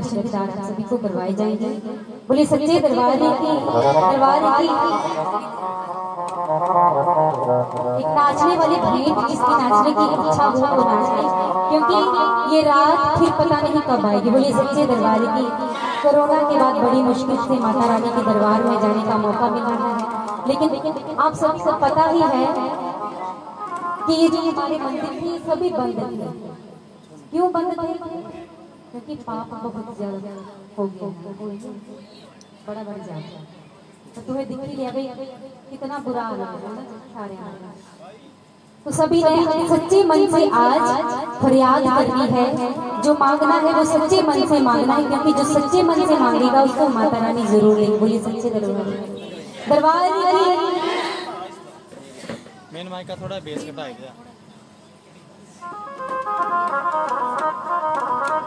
दर्शन विचार सभी को करवाए जाएँगे। बोले, सच्चे दरबार की दरबार की। एक नाचने वाली भेंट जिसकी नाचने की इच्छा हो वो नाचने, क्योंकि ये रात फिर पता नहीं कब आएगी। बोले, सच्चे दरबार की। कोरोना के बाद बड़ी मुश्किल से माता रानी के दरबार में जाने का मौका मिला है। लेकिन आप सभी को पता ही है कि ये जो हमारे मंदिर थे सभी बंद थे। क्यों बंद थे? क्योंकि पाप बहुत ज़्यादा हो गया बड़ा बढ़ जाता तो तुम्हें दिख ही लिया भाई कितना बुरा हाल है ना सारे तो सभी ने सच्चे मन से आज फरियाद करनी है। जो मांगना है वो सच्चे मन से मांगना है क्योंकि जो सच्चे मन से मांगेगा उसको माता रानी ज़रूर लेगी बोलिए सच्चे दरबार दरबार मेन माइक का थोड़ा बेस दिया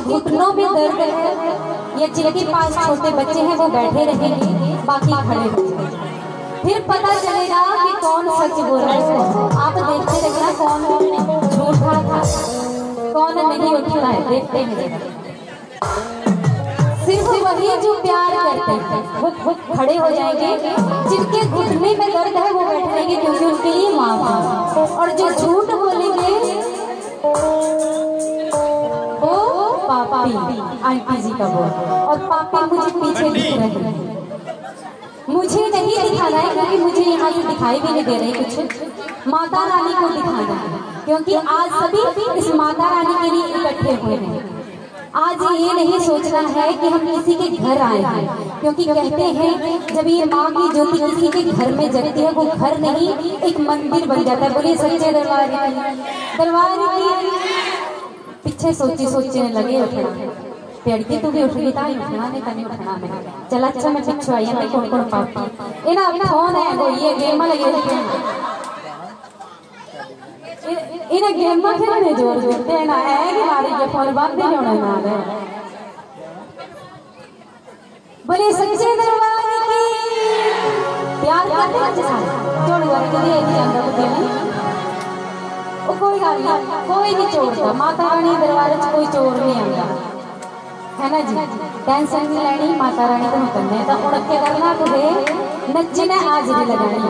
घुटनों में दर्द है। या जिनके पास छोटे बच्चे हैं, वो बैठे रहेंगे, बाकी खड़े जाएँगे। फिर पता चलेगा कि कौन सच बोल रहा है। आप देखते रहिए कौन झूठा था, कौन नहीं उठता है देखते हैं। सिर्फ़ वही जो प्यार करते हैं, वो खड़े हो जाएँगे। जिनके घुटने में दर्द है, वो बैठ रहेंगे, क्योंकि उनके लिए है। और जो झूठ बोलेंगे पापी आंटी जी का बोल और पापी मुझे पीछे दिख रहे हैं। मुझे नहीं दिखाना है क्योंकि मुझे यहाँ से दिखाई भी नहीं दे रही कुछ। माता रानी को दिखाना है क्योंकि आज सभी इस माता रानी के लिए इकट्ठे हुए हैं। आज ये नहीं सोचना है कि हम किसी के घर आए हैं क्योंकि कहते हैं जब ये माँ की ज्योति किसी के घर में जगती है वो घर नहीं एक मंदिर बन जाता है। बोलिए सच्चे दरबार दरबार की पीछे सोची सोचने लगे उठना। पेड़ पेड़की तू भी उठनी था उठना ने तने उठना में। चल अच्छा मैं पीछे आई हूँ कौन कौन पापी। एना अब फ़ोन है, वो ये गेम लगे हुए हैं इन गेम में खेलने ज़ोर ज़ोर पे ना है कि मारे के फ़ोन बात भी होना ना। है बोले, सच्चे दरवाजे की प्यार का तेज जोड़ लिए ये अंदर को दिए वो कोई गल नहीं। कोई नहीं छोड़ता माता रानी दरबार च कोई चोर नहीं आंदा। है ना जी? टेंशन नहीं लेनी, माता रानी को करना तो हूँ अगे करना कि नच्चने हाजरी लगानी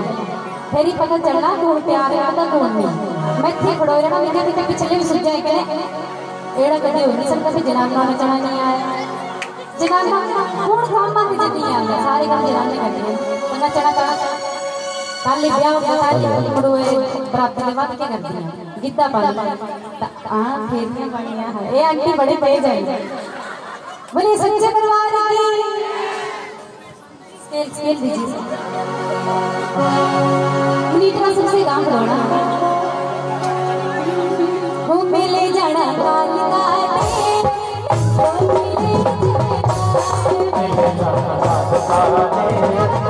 फिर ही पता चलना कौन प्यार करता कौन नहीं। मैं इतने खड़ोए रहना, मैं कहते पिछले भी सुझा है कहने एड़ा कभी हो नहीं सकता भी जनाना नचना नहीं आया। जनाना कौन काम मांग नहीं आया सारे काम जनाने करते हैं नचना करना ताले ब्याह बताली हमरो ए धन्यवाद के करती है गीता पाली हाँ फेरने बढ़िया है ए आंटी बड़े तेज है बोले सच्चे परिवार की स्केल स्केल दीजिए मुनी इतना सबसे काम करवाना हो मिले जाना काली का दे हो मिले जाना काली का दे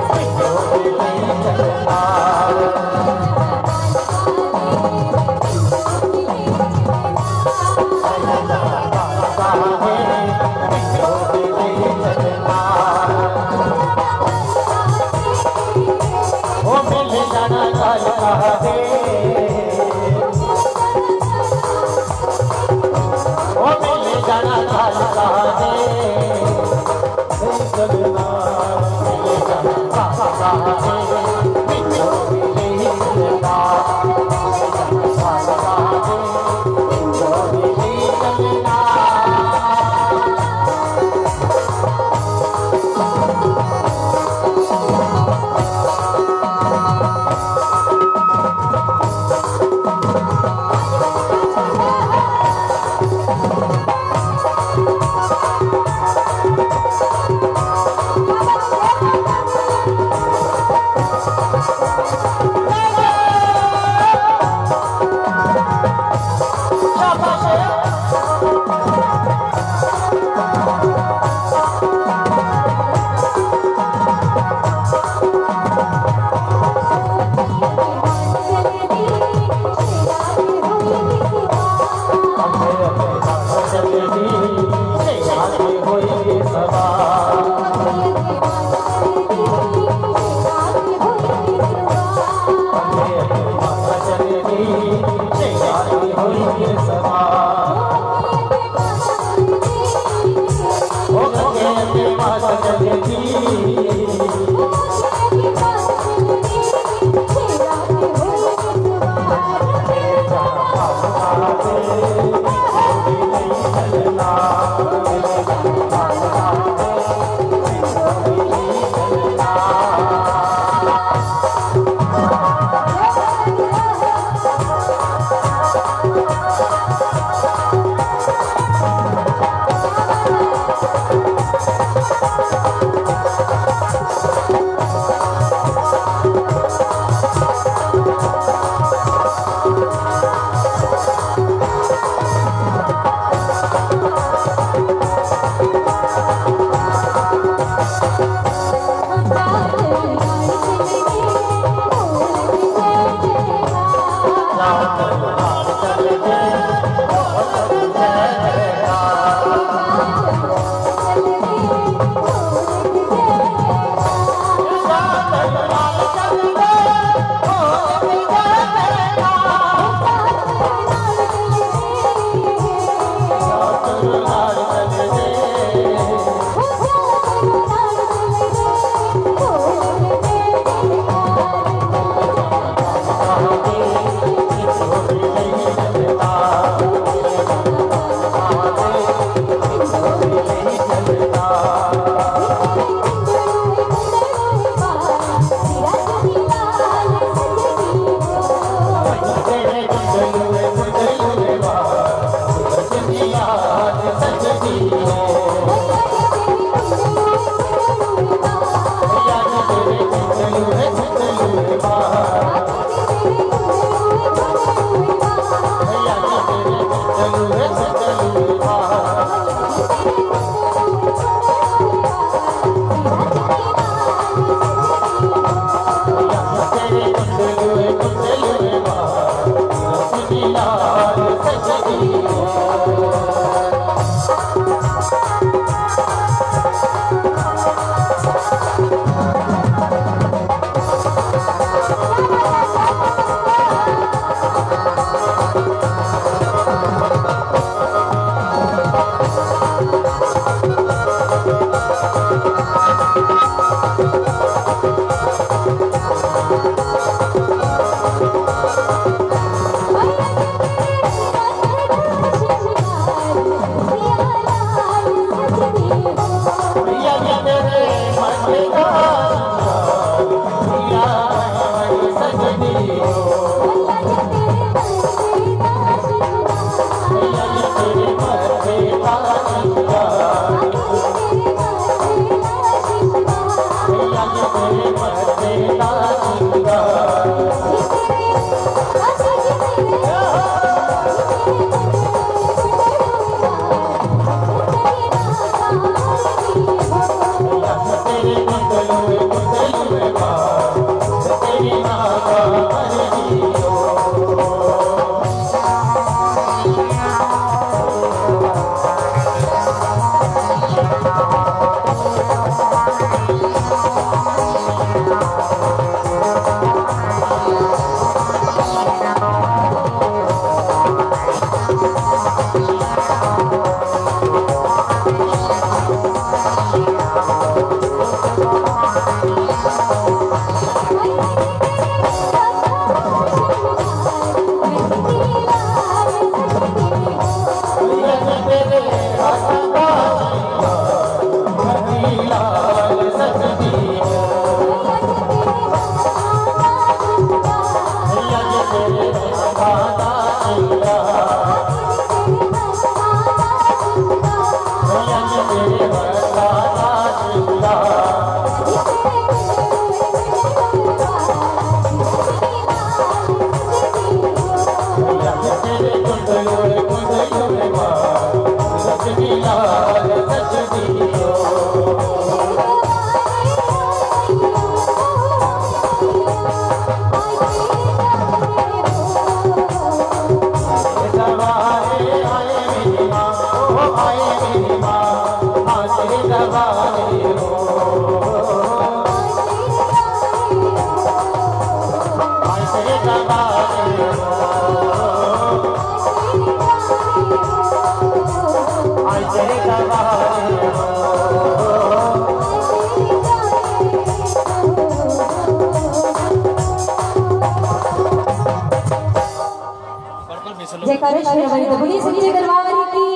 तो बोलिए सच्चे दरबार की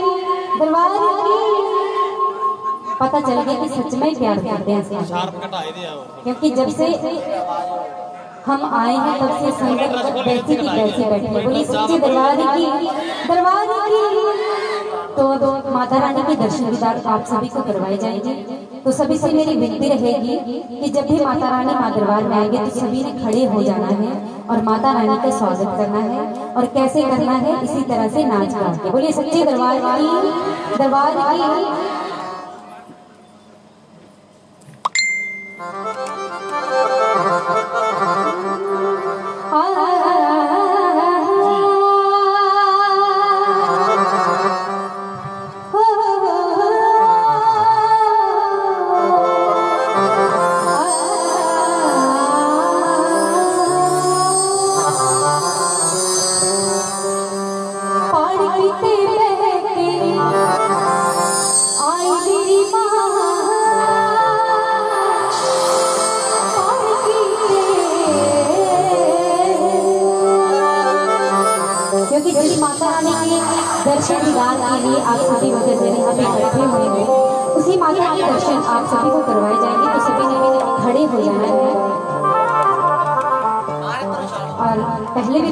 दरबार की। पता चल गया कि सच में प्यार करते हैं दे क्योंकि जब से हम आए हैं तब से संगत वैसी की बैठी है। बोलिए सच्चे दरबार की दरबार की। तो तो माता रानी के दर्शन दीदार आप सभी को करवाए जाएँगे। तो सभी से मेरी विनती रहेगी कि जब भी माता रानी माँ दरबार में आएँगे तो सभी ने खड़े हो जाना है। और माता रानी का स्वागत करना है। और कैसे करना है, इसी तरह से नाच गा के। बोलिए, सच्चे दरबार की दरबार की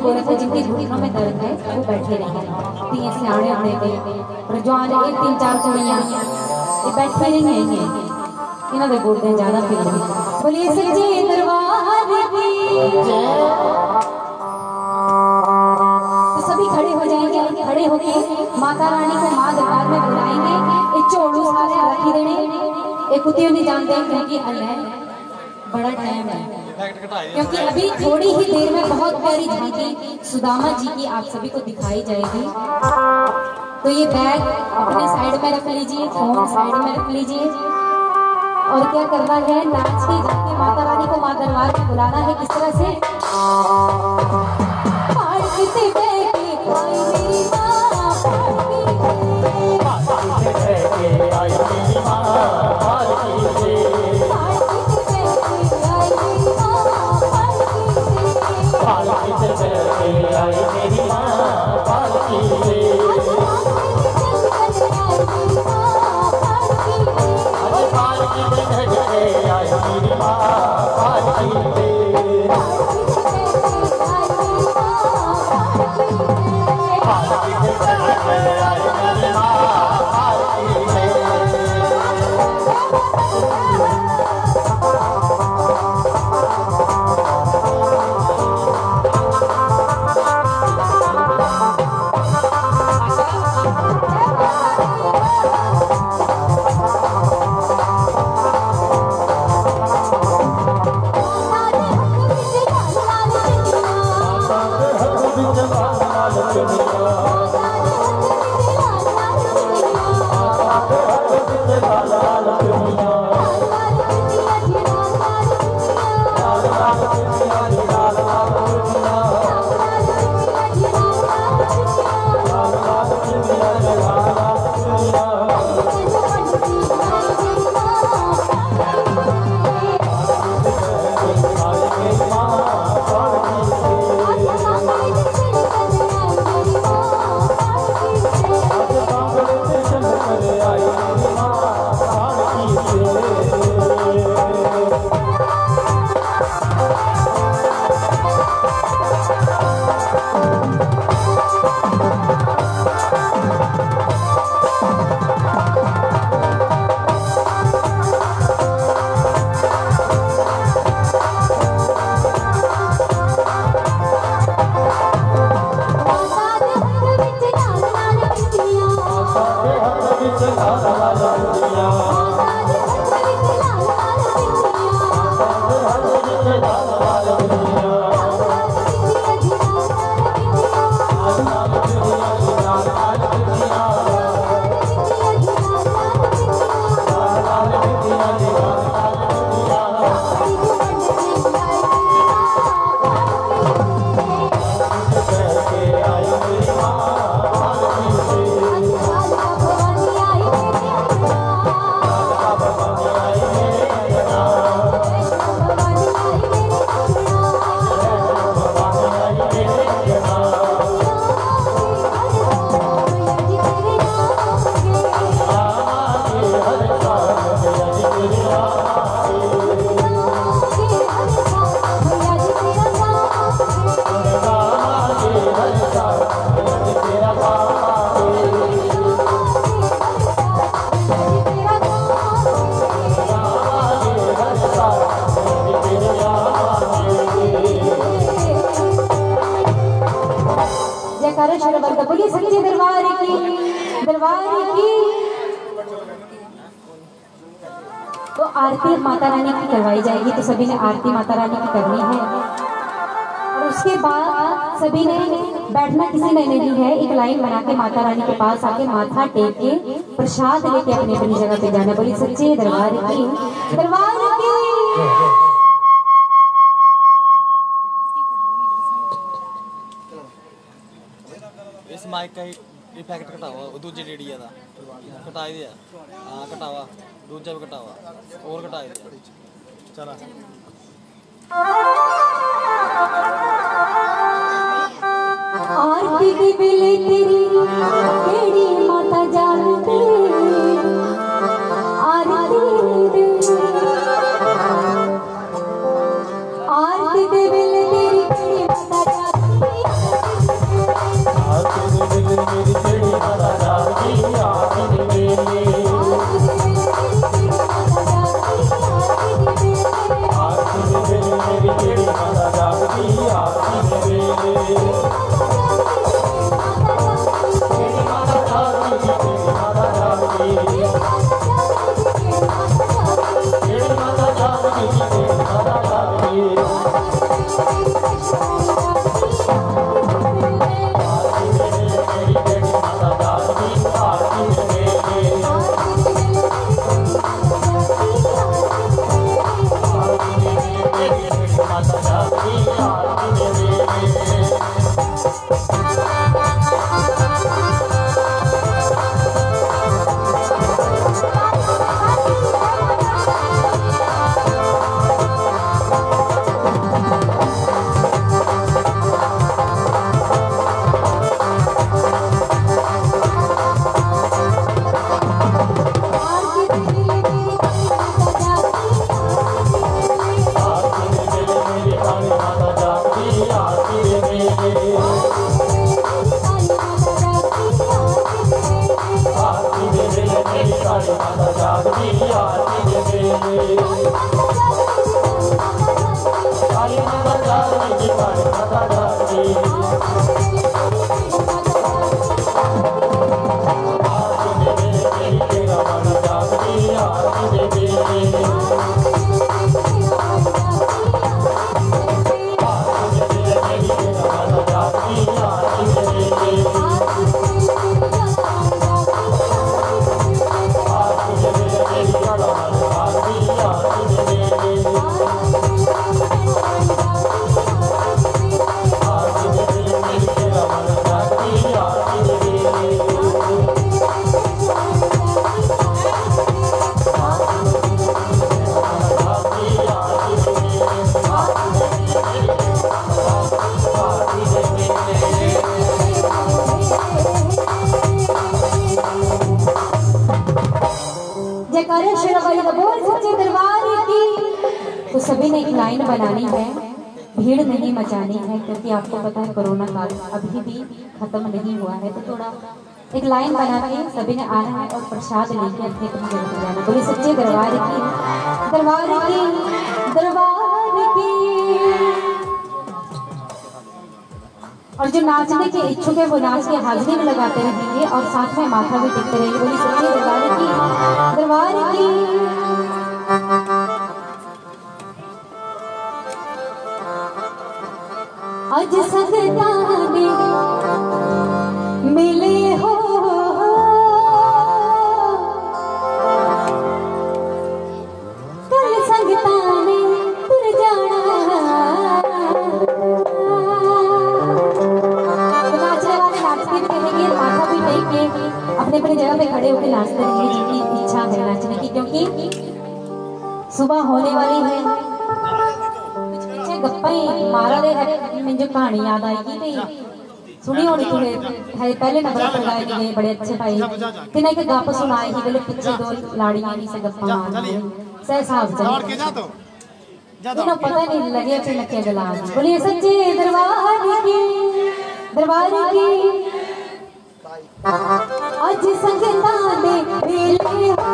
बोला था, जिनके घुटनों में दर्द है, वो बैठे रहेंगे। तीन सियाने होने के और जो आने के तीन, चार कुड़ियाँ ये बैठे नहीं हैं इन्हों के गोडे ज़्यादा है बोलिए सच्चे दरबार तो सभी खड़े हो जाएँगे, खड़े होके माता रानी को माँ दरबार में बुलाएँगे। ये चोड़ू सारे रखी देने। एक जानते हैं क्योंकि बड़ा टाइम है। क्योंकि अभी थोड़ी ही देर में बहुत प्यारी झांकी सुदामा जी की आप सभी को दिखाई जाएगी। तो ये बैग अपने साइड में रख लीजिए फ़ोन साइड में रख लीजिए। और क्या करना है, नाच के गा के माता रानी को माँ दरबार में बुलाना है, किस तरह से? पास आके माथा टेक के प्रसाद लेके अपनी अपनी जगह पे जाना। बोली सच्चे दरबार की दरबार की। इस माइक का इफ़ेक्ट दूजे का दिया हाँ, दूजा भी और दिया चला। खत्म नहीं हुआ है तो थोड़ा एक लाइन बना के सभी ने आना है और प्रसाद लेके अपने अपनी जगह पे जाना। बोले, सच्चे दरबार की दरबार की दरबार की। और जो नाचने के इच्छुक है, वो नाच के हाजिरी भी लगाते रहेंगे और साथ में माथा भी टेकते रहेंगे। बोली, सच्ची दरबार की दरबार की। आज संगताने तो अपने अपने जगह पे खड़े होकर नाचते सुबह होने वाली मारा कहानी याद आएगी सुनी होनी तुम्हें तो पहले नंबर बड़े अच्छे भाई। तिना गप गाप सुनाए ही बोले पिछे दो लाड़ियाँ गप्पा मार सह साहब दौड़ के जा तो इन्हों पता नहीं लगे फिर लगे बोलिए सच्चे दरबार की दरबार की। आज संगता दे हो संगता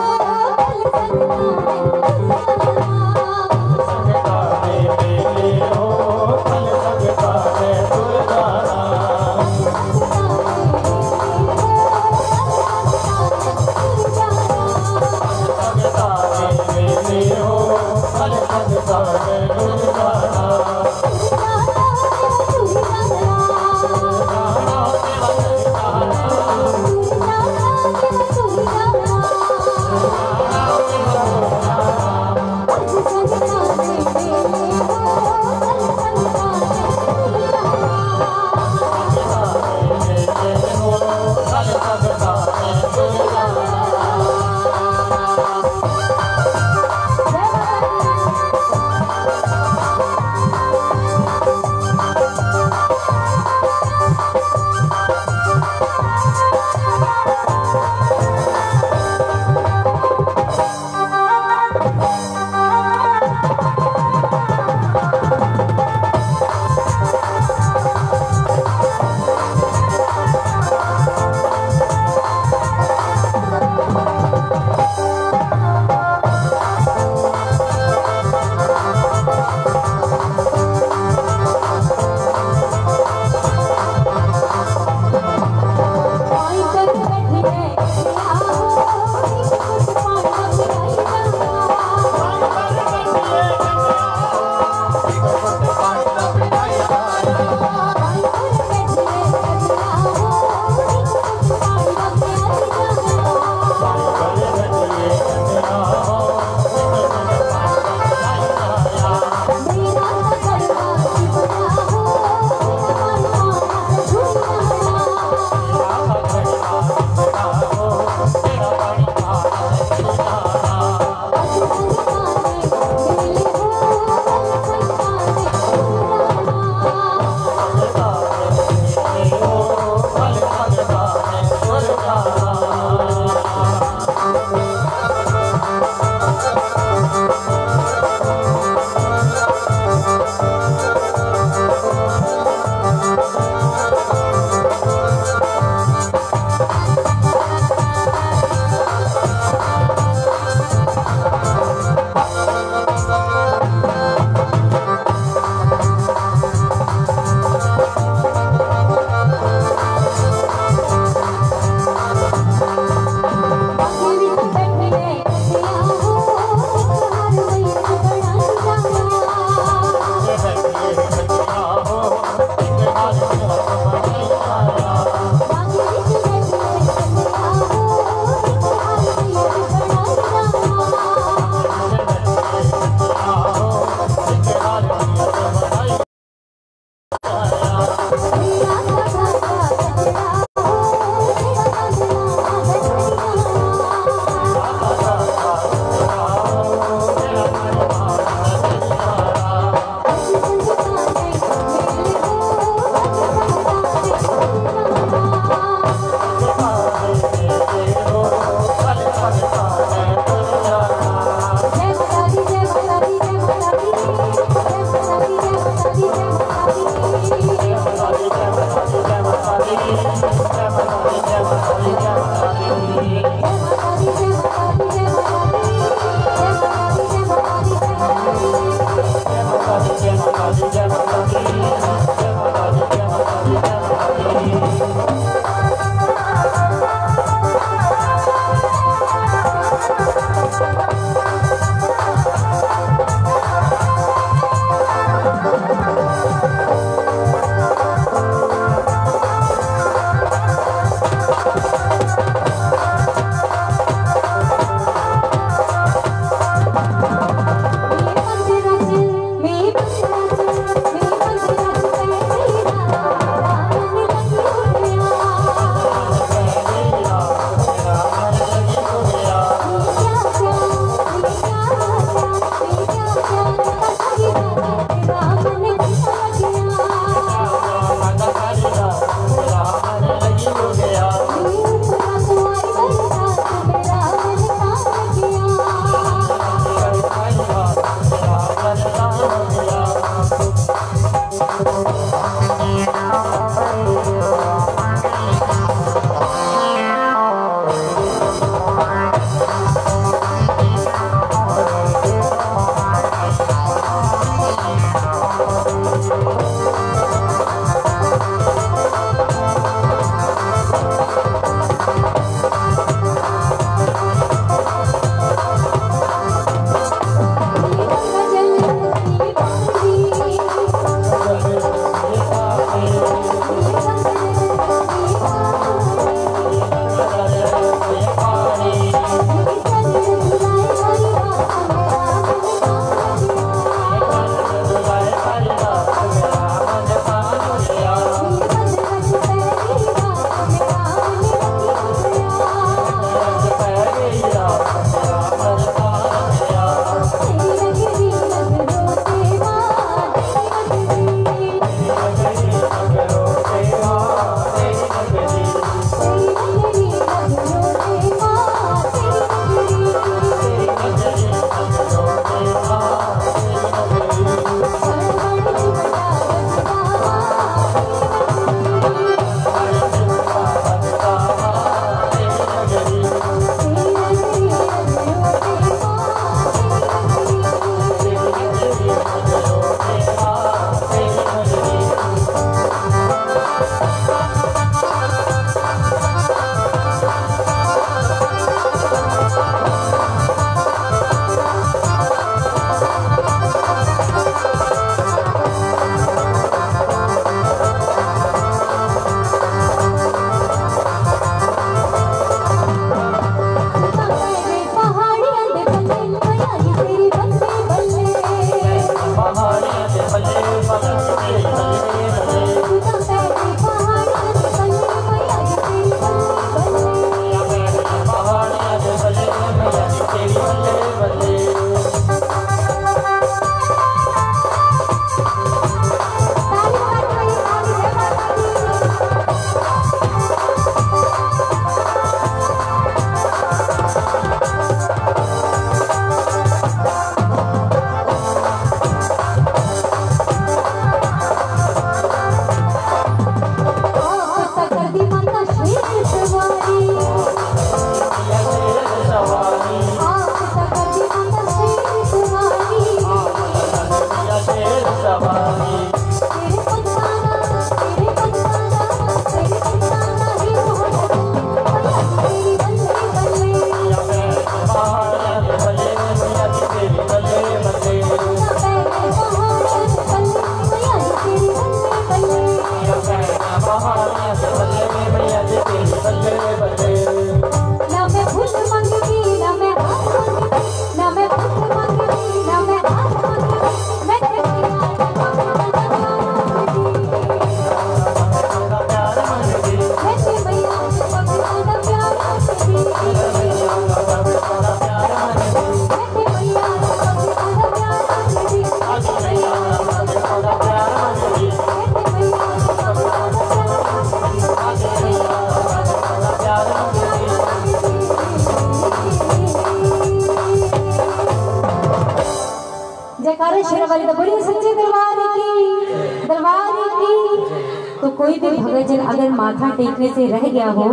माथा टेकने से रह गया हो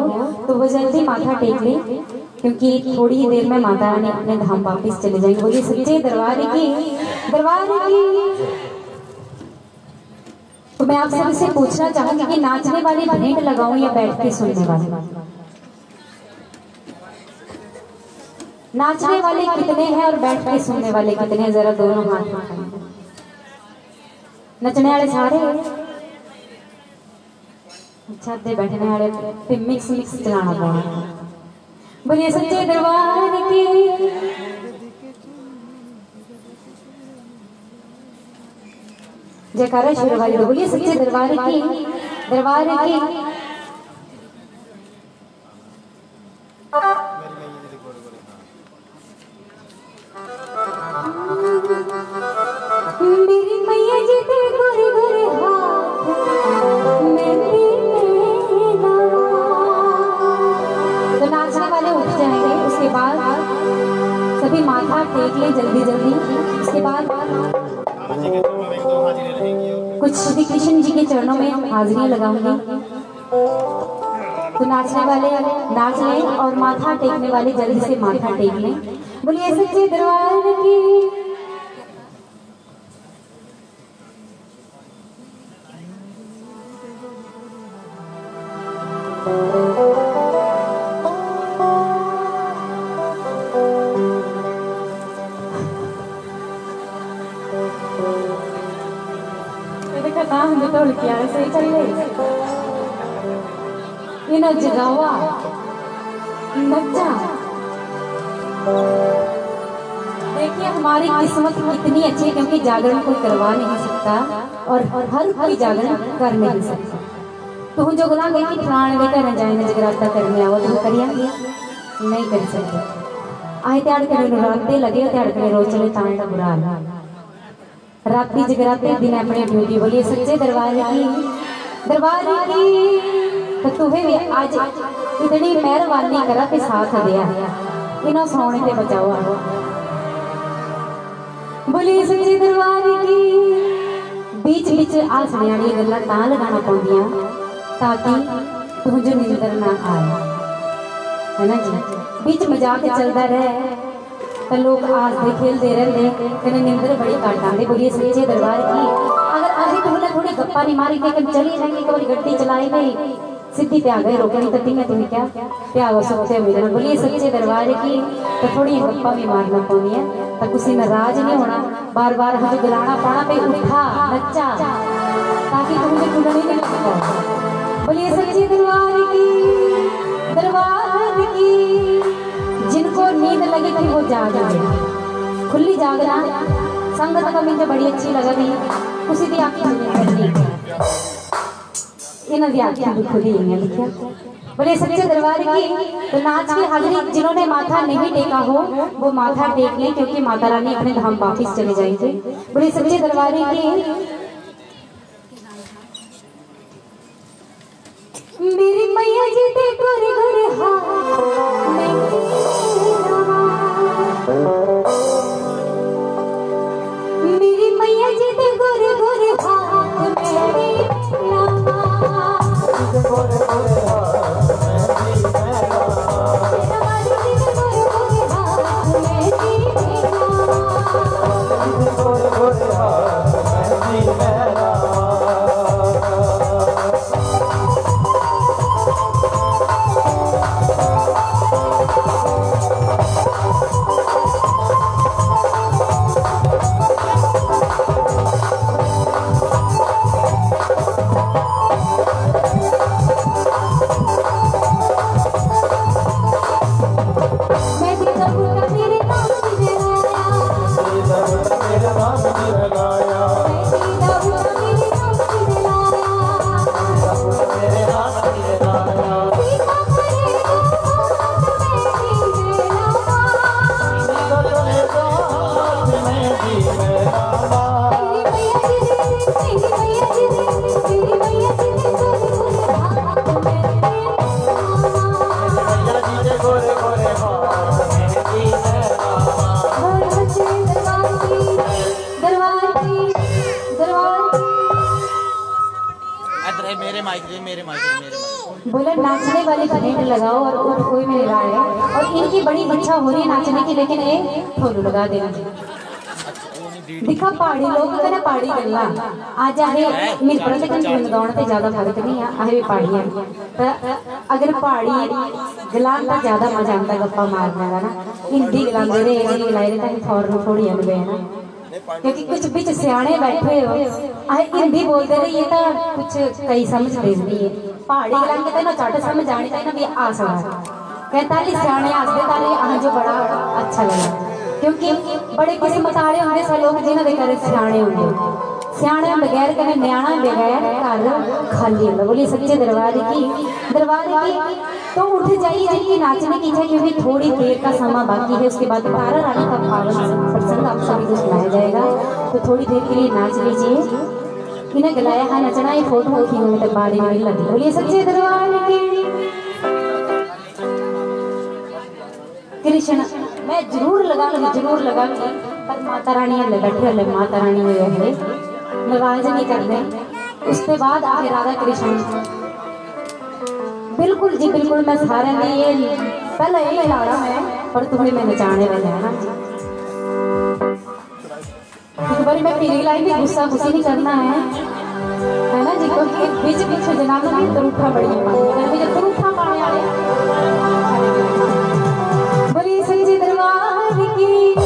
तो वो जल्दी माथा टेक ले, क्योंकि थोड़ी ही देर में माता रानी अपने धाम वापिस चले जाएँगे। बोलिए, सच्चे दरबार की दरबार की। तो मैं आप सबसे पूछना चाहूँगी कि नाचने वाली भेंट लगाऊँ या बैठ के सुनने वाली? नाचने वाले कितने हैं और बैठ के सुनने वाले कितने हैं? जरा दोनों हाथ नचने वाले सारे अच्छा दे बैठने वाले पे मिक्स मिक्स चलाना पड़ा बोलिए सच्चे दरबार की जयकारा शुरू वाली बोलिए सच्चे दरबार की दरबार की नाचने वाले उठ जाएँगे। उसके बाद सभी माथा टेक ले जल्दी जल्दी। उसके बाद कुछ श्री कृष्ण जी के चरणों में हाजिरी लगाऊँगी। तो नाचने वाले, नाच लें और माथा टेकने वाले जल्दी से माथा टेक लें। बोलिए, सच्चे दरबार की जगावा नच्चा देखिए, हमारी किस्मत कितनी अच्छी है क्योंकि जागरण कोई करवा नहीं सकता और हर कोई जागरण कर नहीं सकता। तो हम जो बोलांगे कि फलाने के घर जाए जगराता करने आओ तुम करिए नहीं कर सकते। आए ध्याड़ करे राते लगे ध्याड़ करे रोज चले ताने का बुरा हाल। राती जगराते, दिन अपनी ड्यूटी बोलिए, सच्चे दरबार की दरबार की। तो तुम्हें भी आज इतनी मेहरबानी करा के साथ दिया इन्हों सोने से बचाओ बोलिए सच्चे दरबार की बीच बीच आ सुनियाड़ी गल्ला तां लगाना पौंदियाँ ताकि तुझे निंदर ना आए है ना जी बीच मज़ाक चलता रहे तो लोग हसते खेलते रहते कने निंदर बड़ी घट आते बोलिए सच्चे दरबार की अगर अभी तो हमने थोड़ी गप्पा नहीं मारी लेकिन चली जाएँगे कभी गड्डी चलाई गई सिद्धि पे आ गए रोके नहीं तो तीन तुम्हें क्या हो सकते हो बोलिए, सच्चे दरबार की तो थोड़ी गप्पा भी मारना पौनी है तो किसी नाराज़ नहीं होना। बार बार हमें बुलाना पड़ा पे उठा नच्चा ताकि तुम्हें कुंडली नहीं लग बोलिए, सच्चे दरबार की दरबार की, जिनको नींद लगे थी वो जाग गए। खुली जागना संगत का मुझे बड़ी अच्छी लगा थी। उसी दी आँखें करनी इन्हों व्याख्या भी खुली हुई हैं लिखा बोले, सच्चे दरबार की तो नाच की हाजिरी जिन्होंने माथा नहीं टेका हो, वो माथा टेक ले, क्योंकि माता रानी अपने धाम वापिस चले जाएँगे। बोले, सच्चे दरबार की मेरी मैया जी ते गोरे गोरे Lord, लगा देना। पहाड़ी लोग ते फ़र्क नहीं है। आहे पहाड़ी है। तो अगर पहाड़ी गलान ज़्यादा मज़ा आता गप्पा ना। हिंदी ने ने ताकि फॉरन थोड़ी अनबे है ना। क्योंकि कुछ बीच सियाने बैठे हो। आहे, हिंदी बोलते रहे तो कुछ कई समझ देती है। पहाड़ी गलान के ना समझ आनी चाहिए ना, भी आसड़ा पैंतालीस सियाने हसते ताले अह जो बड़ा अच्छा लगा। क्योंकि बड़े किस्मत वाले होंगे लोग जिन्हों के घर सियाने होंगे। सियाने बगैर कने न्याणा, बगैर घर खाली होता बोलिए सच्चे दरबार की दरबार की तो उठ जाइए जिनकी नाचने की इच्छा क्योंकि थोड़ी देर का समय बाकी है। उसके बाद तारा रानी का पावन प्रसंग आप सभी को सुनाया जाएगा। तो थोड़ी देर के लिए नाच लीजिए। इन्हें गलाया है, नचना ये फ़ोटो होती हुई तक बाड़ी में लगी बोलिए सच्चे दरबार की। कृष्ण मैं ज़रूर लगाऊँगी ज़रूर लगाऊँगी पर माता रानी हल्ले बैठे हल्ले माता रानी हल्ले नाराज़ नहीं करते उसके बाद आगे राधा कृष्ण बिल्कुल जी, बिल्कुल मैं सारे ने ये पहले यही लाड़ा मैं पर तुम्हें मैं नचाने वाले है ना। एक बार मैं पीली लाई भी गुस्सा गुस्सी नहीं करना है। है ना जी? क्योंकि बीच बीच जनाना भी तरूठा बड़ी है जब तरूठा पाने वाले की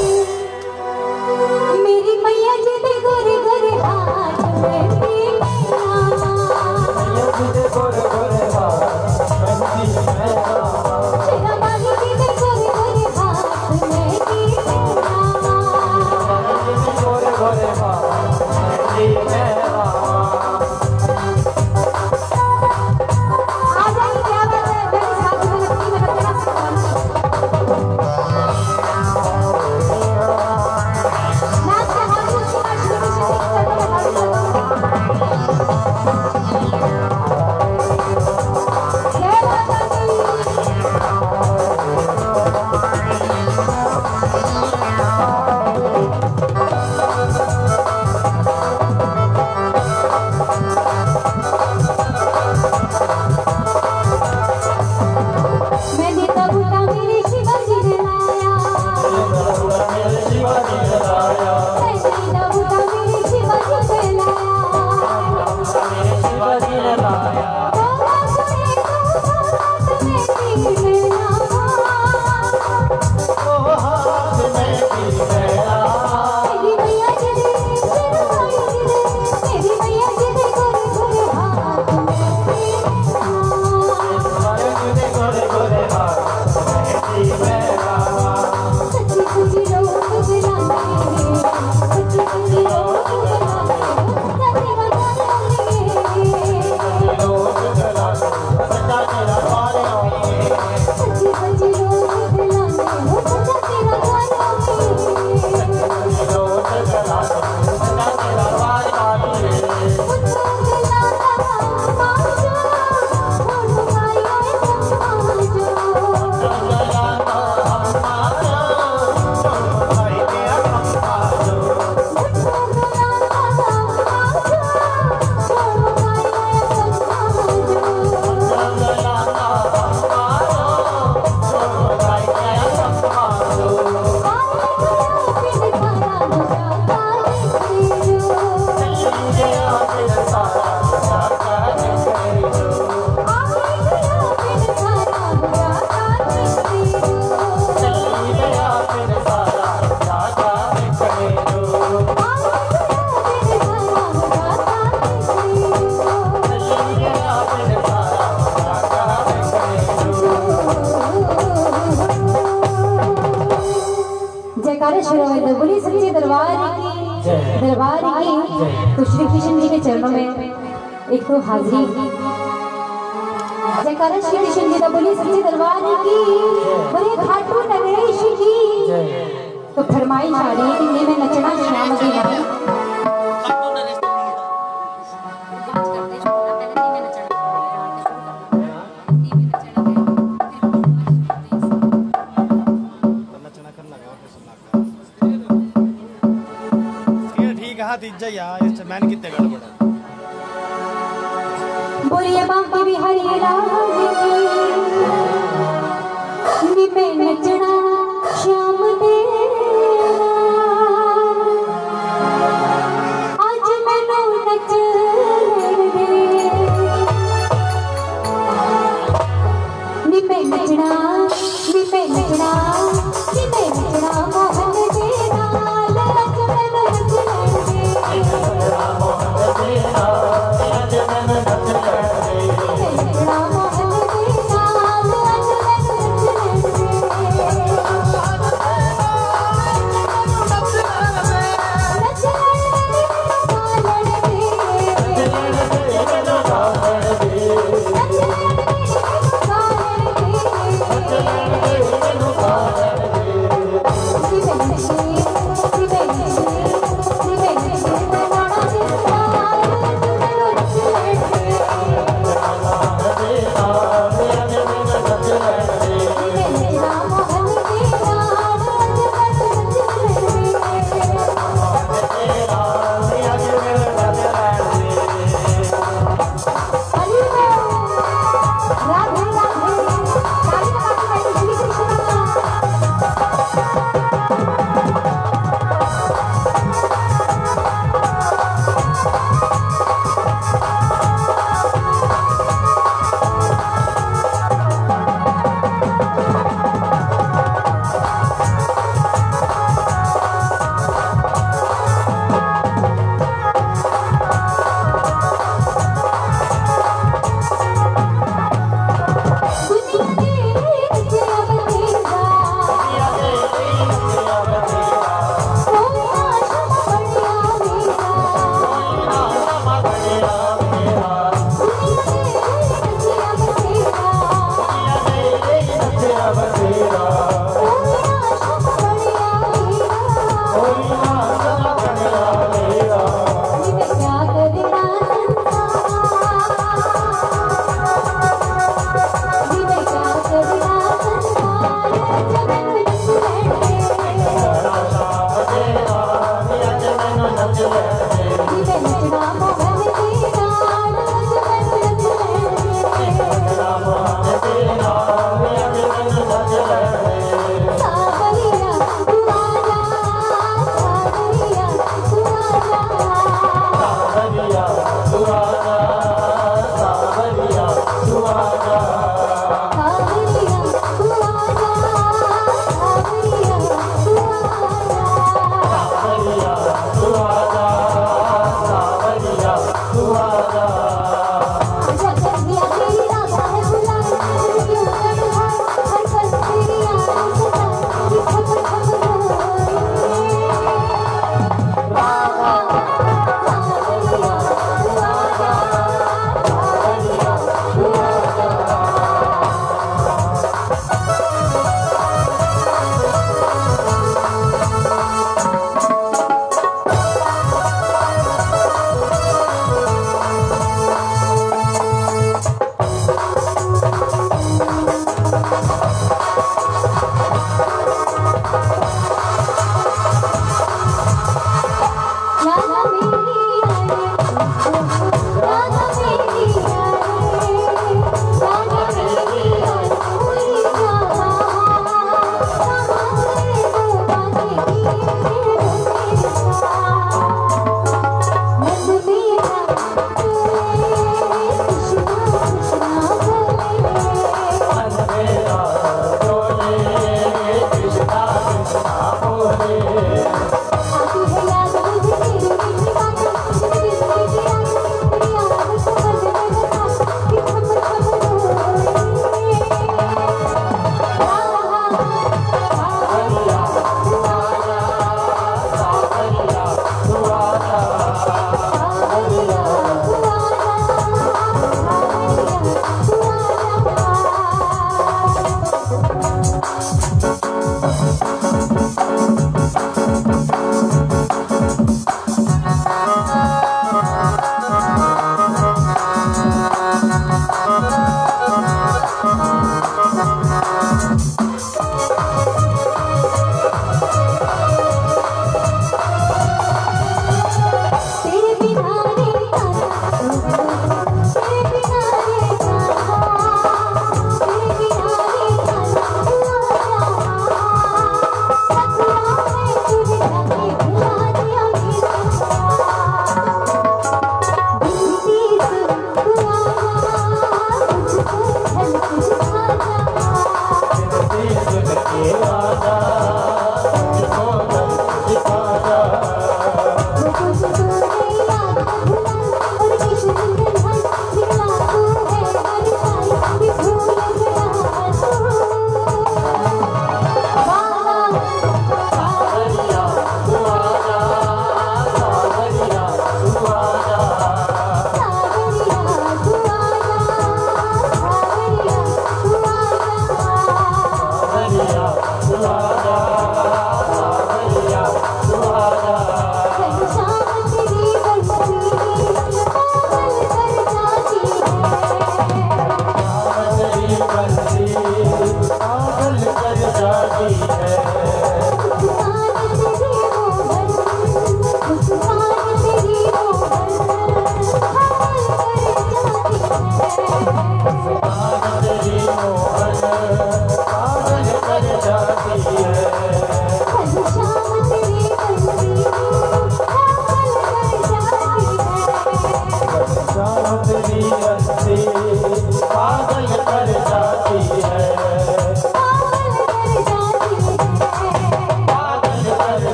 कितने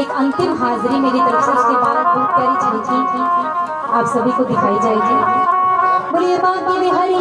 एक अंतिम हाजिरी मेरी तरफ़ से, उसके बाद बहुत प्यारी चली थी। आप सभी को दिखाई जाएगी। बोलिए, बाकी हरी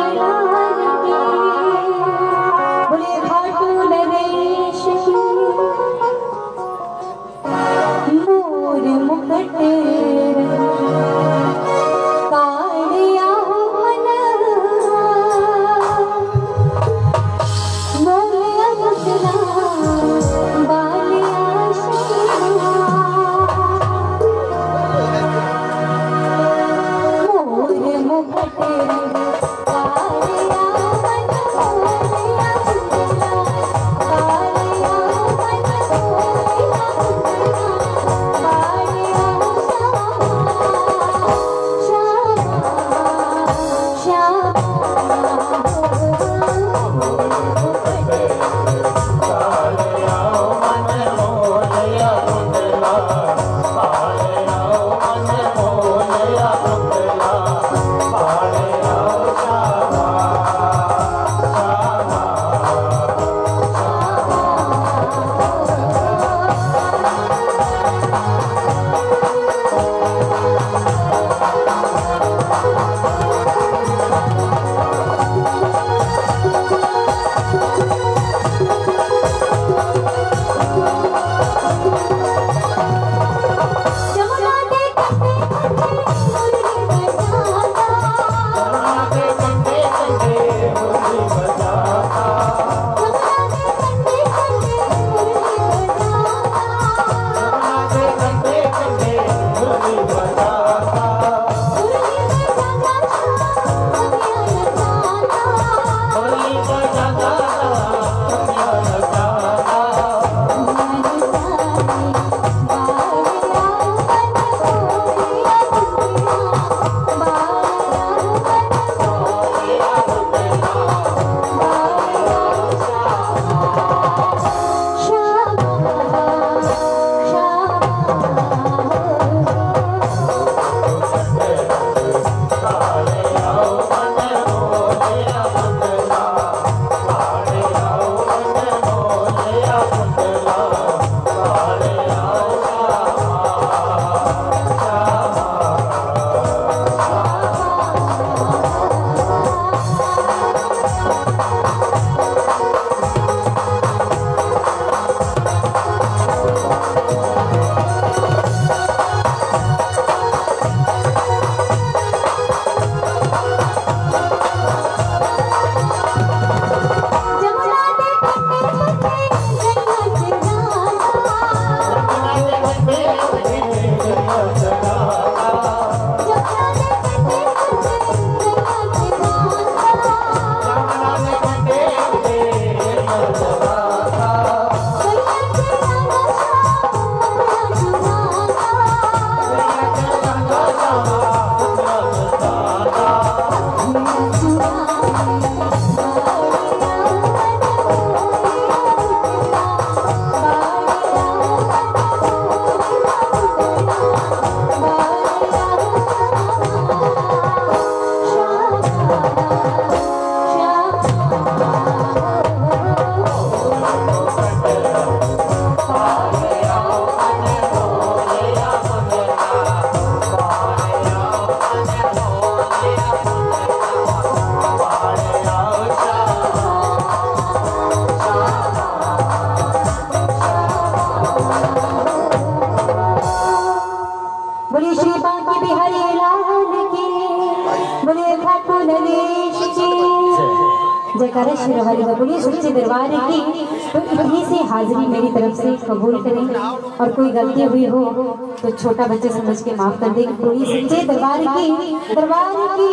हाजिरी मेरी तरफ़ से कबूल करें और कोई गलती हुई हो तो छोटा बच्चे समझ के माफ़ कर दें पूरी सच्चे दरबार की दरबार की।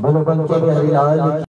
बोलो बोलो